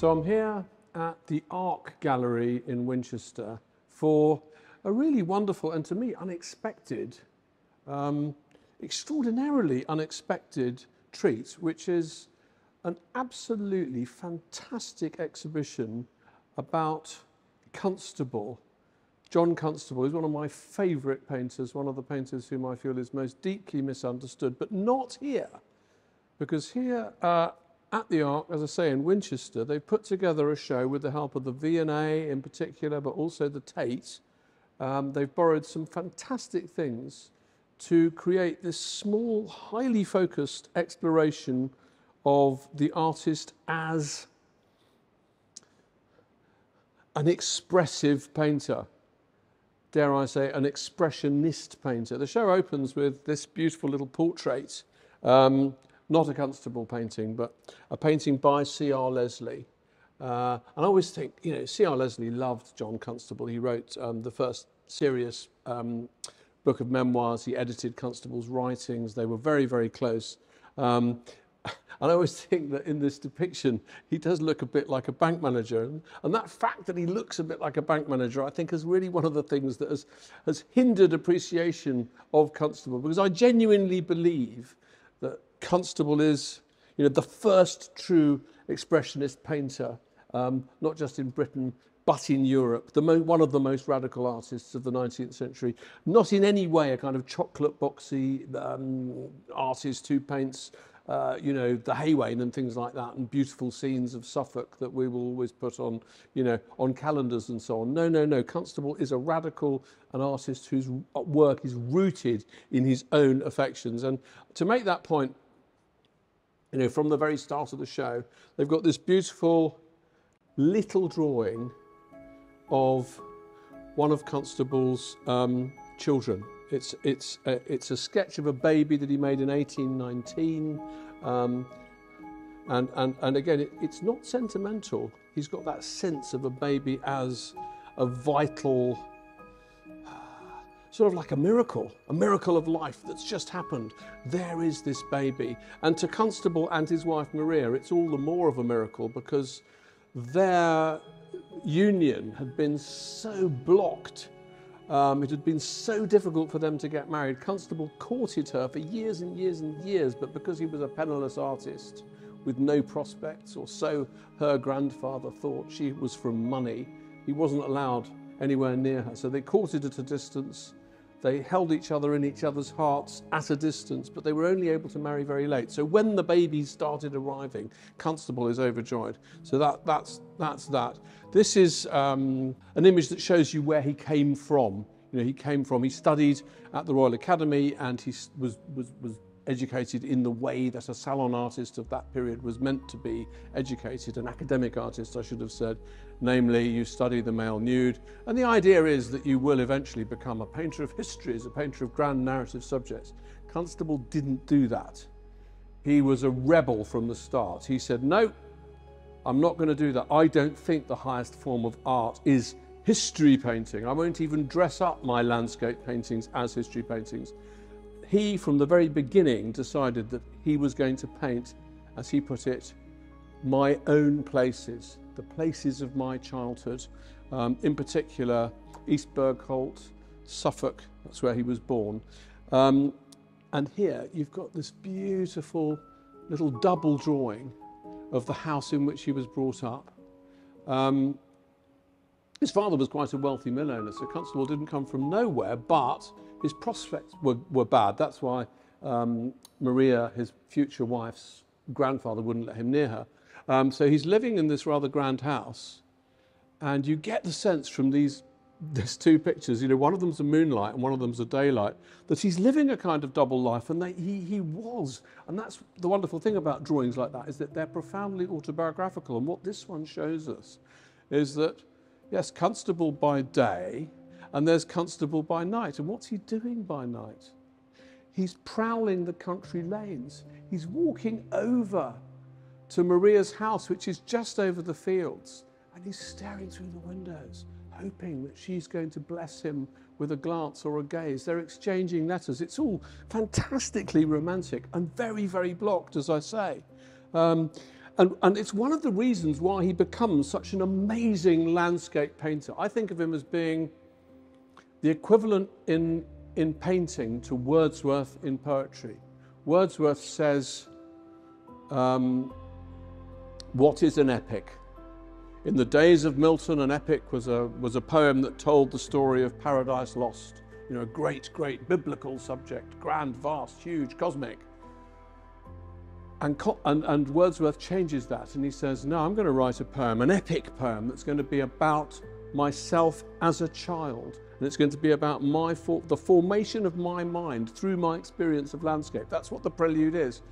So I'm here at the Arc Gallery in Winchester for a really wonderful and to me unexpected, um, extraordinarily unexpected treat, which is an absolutely fantastic exhibition about Constable. John Constable is one of my favourite painters, one of the painters whom I feel is most deeply misunderstood, but not here. Because here uh, at the Arc, as I say, in Winchester, they've put together a show with the help of the V&A in particular, but also the Tate. Um, they've borrowed some fantastic things to create this small, highly focused exploration of the artist as an expressive painter. Dare I say, an expressionist painter. The show opens with this beautiful little portrait um, not a Constable painting, but a painting by C.R. Leslie. Uh, and I always think, you know, C.R. Leslie loved John Constable. He wrote um, the first serious um, book of memoirs. He edited Constable's writings. They were very, very close. Um, and I always think that in this depiction, he does look a bit like a bank manager. And, that fact that he looks a bit like a bank manager, I think, is really one of the things that has, has hindered appreciation of Constable. Because I genuinely believe Constable is you know, the first true expressionist painter, um, not just in Britain, but in Europe, the one of the most radical artists of the 19th century. Not in any way a kind of chocolate boxy um, artist who paints, uh, you know, the Hay Wain and things like that, and beautiful scenes of Suffolk that we will always put on, you know, on calendars and so on. No, no, no. Constable is a radical, an artist whose work is rooted in his own affections. And to make that point, you know, from the very start of the show, they've got this beautiful little drawing of one of Constable's um, children. It's, it's, a, it's a sketch of a baby that he made in 1819. Um, and, and, and again, it, it's not sentimental. He's got that sense of a baby as a vital sort of like a miracle, a miracle of life that's just happened. There is this baby. And to Constable and his wife Maria, it's all the more of a miracle because their union had been so blocked. Um, it had been so difficult for them to get married. Constable courted her for years and years and years, but because he was a penniless artist with no prospects, or so her grandfather thought, she was from money, he wasn't allowed anywhere near her. So they courted at a distance. They held each other in each other's hearts at a distance, but they were only able to marry very late. So when the babies started arriving, Constable is overjoyed. So that, that's, that's that. This is um, an image that shows you where he came from. You know, he came from, he studied at the Royal Academy and he was, was, was educated in the way that a salon artist of that period was meant to be educated, an academic artist, I should have said. Namely, you study the male nude, and the idea is that you will eventually become a painter of histories, a painter of grand narrative subjects. Constable didn't do that. He was a rebel from the start. He said, no, I'm not going to do that. I don't think the highest form of art is history painting. I won't even dress up my landscape paintings as history paintings he, from the very beginning, decided that he was going to paint, as he put it, my own places, the places of my childhood, um, in particular East Bergholt, Suffolk, that's where he was born. Um, and here you've got this beautiful little double drawing of the house in which he was brought up. Um, his father was quite a wealthy mill owner, so Constable didn't come from nowhere, but his prospects were, were bad. That's why um, Maria, his future wife's grandfather, wouldn't let him near her. Um, so he's living in this rather grand house, and you get the sense from these there's two pictures, you know, one of them's a moonlight and one of them's a daylight, that he's living a kind of double life, and they, he, he was. And that's the wonderful thing about drawings like that, is that they're profoundly autobiographical. And what this one shows us is that, yes, Constable by day and there's Constable by night. And what's he doing by night? He's prowling the country lanes. He's walking over to Maria's house, which is just over the fields, and he's staring through the windows, hoping that she's going to bless him with a glance or a gaze. They're exchanging letters. It's all fantastically romantic and very, very blocked, as I say. Um, And, and it's one of the reasons why he becomes such an amazing landscape painter. I think of him as being the equivalent in, in painting to Wordsworth in poetry. Wordsworth says, um, What is an epic? In the days of Milton, an epic was a, was a poem that told the story of paradise lost. You know, a great, great biblical subject, grand, vast, huge, cosmic. And, and, and Wordsworth changes that and he says, No, I'm going to write a poem, an epic poem that's going to be about myself as a child. And it's going to be about my for, the formation of my mind through my experience of landscape. That's what the prelude is.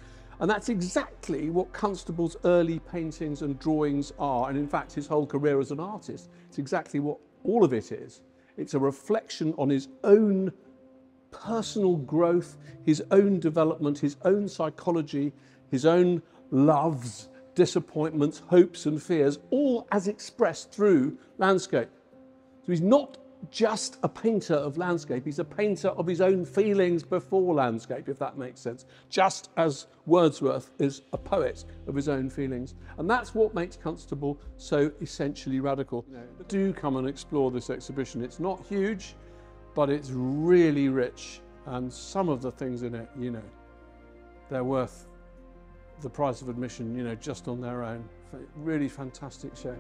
And that's exactly what Constable's early paintings and drawings are. And in fact, his whole career as an artist, it's exactly what all of it is. It's a reflection on his own personal growth, his own development, his own psychology, his own loves, disappointments, hopes, and fears, all as expressed through landscape. So he's not just a painter of landscape, he's a painter of his own feelings before landscape, if that makes sense. Just as Wordsworth is a poet of his own feelings. And that's what makes Constable so essentially radical. Do come and explore this exhibition. It's not huge, but it's really rich. And some of the things in it, you know, they're worth the price of admission, you know, just on their own. Really fantastic show.